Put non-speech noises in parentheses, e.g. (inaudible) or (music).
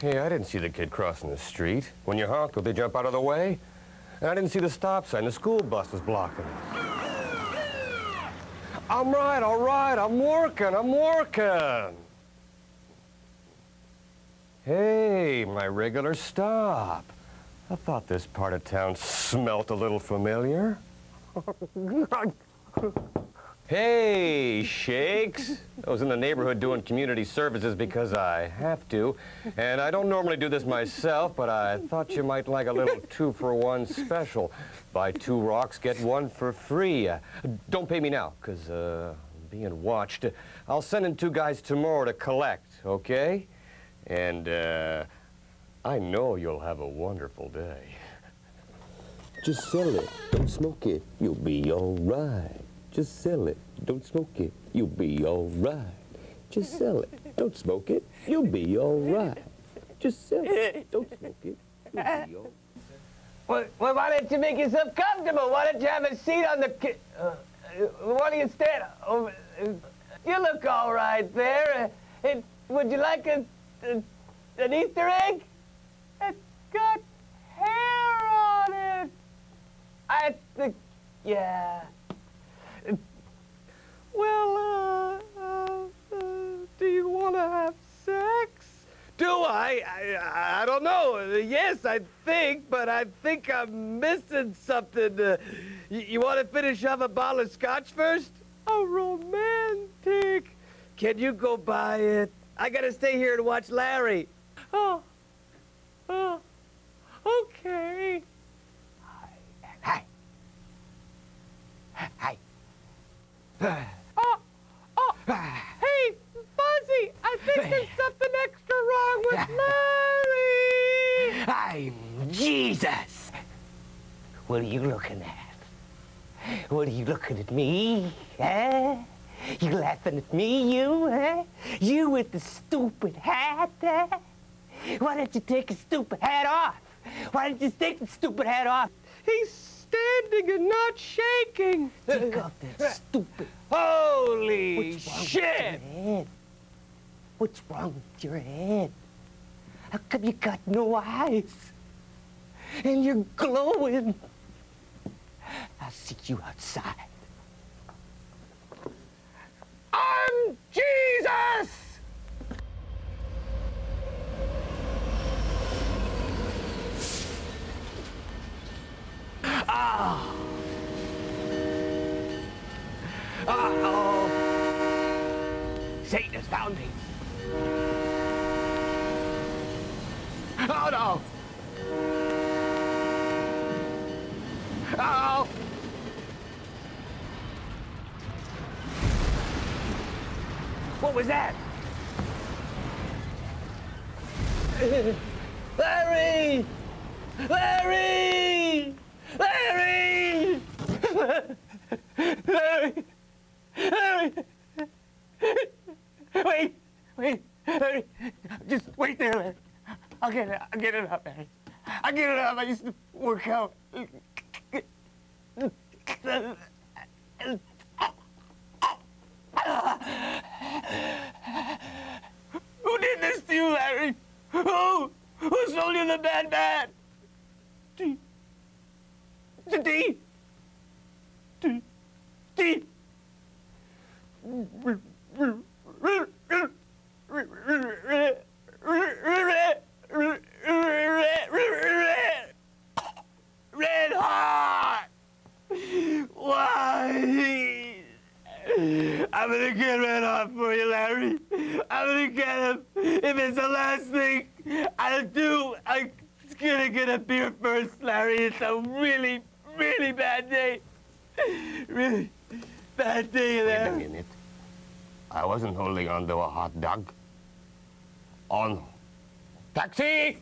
Hey, I didn't see the kid crossing the street. When you honked, did they jump out of the way? And I didn't see the stop sign. The school bus was blocking it. I'm right, all right. I'm working, I'm working. Hey, my regular stop. I thought this part of town smelt a little familiar. (laughs) (laughs) Hey, Shakes. I was in the neighborhood doing community services because I have to. And I don't normally do this myself, but I thought you might like a little two-for-one special. Buy two rocks, get one for free. Uh, don't pay me now, because uh, I'm being watched. I'll send in two guys tomorrow to collect, okay? And uh, I know you'll have a wonderful day. Just sell it. Don't smoke it. You'll be all right. Just sell it. Don't smoke it. You'll be all right. Just sell it. Don't smoke it. You'll be all right. Just sell it. Don't smoke it. You'll be all Well, well, why don't you make yourself comfortable? Why don't you have a seat on the... Uh, why don't you stand over... Uh, you look all right there. Uh, it, would you like a, a, an Easter egg? It's got hair on it. I think... Yeah. Well, uh, uh, uh, do you want to have sex? Do I? I? I don't know. Yes, I think, but I think I'm missing something. Uh, you you want to finish off a bottle of scotch first? A romantic. Can you go buy it? I gotta stay here and watch Larry. Oh. Oh. Okay. Hi. Hi. (sighs) Oh, oh, hey, Fuzzy, I think there's something extra wrong with Jesus. What are you looking at? What are you looking at me? Huh? You laughing at me, you, huh? You with the stupid hat, huh? Why don't you take your stupid hat off? Why don't you take the stupid hat off? He's standing and not shaking. Take off that stupid. (laughs) Holy What's shit! What's wrong with your head? How come you got no eyes? And you're glowing. I'll see you outside. I'm Jesus! Ah. Satan has found me. Oh no! Oh! What was that? (laughs) Larry! Larry! Larry! (laughs) Larry! Larry! (laughs) Wait! Wait! Larry! Just wait there, Larry. I'll get it. I'll get it up, Larry. I'll get it up. I used to work out. Who did this to you, Larry? Who? Who sold you the bad bad? D. D. D. D. Red hot. Why? I'm gonna get hot for you, Larry. I'm gonna get him. If it's the last thing I do, I'm gonna get a beer first, Larry. It's a really, really bad day. Really bad day Wait a minute. I wasn't holding on to a hot dog. On. Taxi!